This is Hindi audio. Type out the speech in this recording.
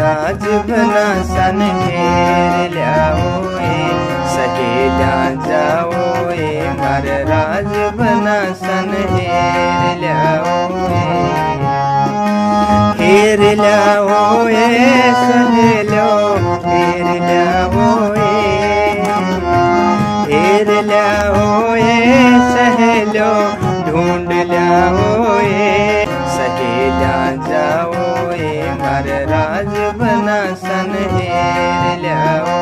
राज भला सन घेर लियाओए सके जा जाओए मर राज भला सन घेर लियाओए घेर लियाओए घेर लियाओ सहेलो, ढूंढ लियाओ सहेलिया जाओ मार राज बना सन हेर लियाओ